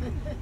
Ha ha ha.